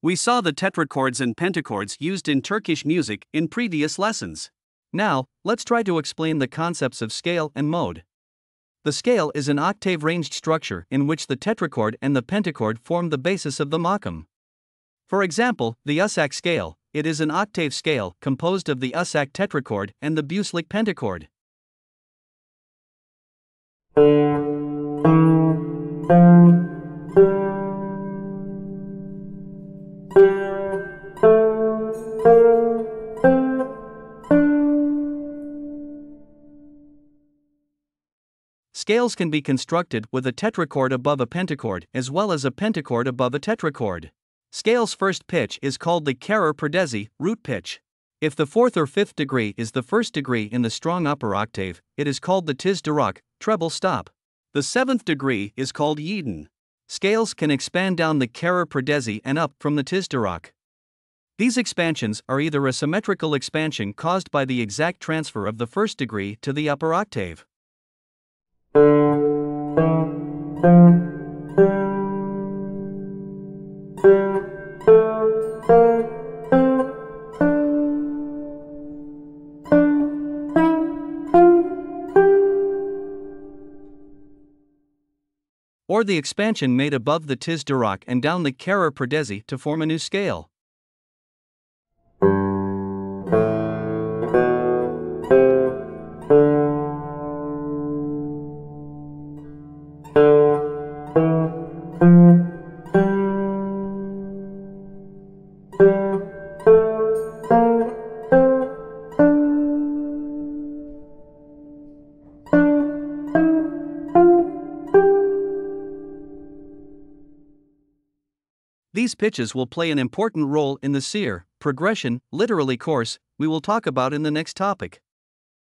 We saw the tetrachords and pentachords used in Turkish music in previous lessons. Now, let's try to explain the concepts of scale and mode. The scale is an octave ranged structure in which the tetrachord and the pentachord form the basis of the makam. For example, the Usak scale, it is an octave scale composed of the Usak tetrachord and the Buselik pentachord. Scales can be constructed with a tetrachord above a pentachord as well as a pentachord above a tetrachord. Scale's first pitch is called the karar perdesi, root pitch. If the fourth or fifth degree is the first degree in the strong upper octave, it is called the durak, treble stop. The seventh degree is called yeden. Scales can expand down the karar perdesi and up from the durak. These expansions are either a symmetrical expansion caused by the exact transfer of the first degree to the upper octave. Or the expansion made above the tiz durak and down the karar perdesi to form a new scale. These pitches will play an important role in the seyir progression, literally course, we will talk about in the next topic.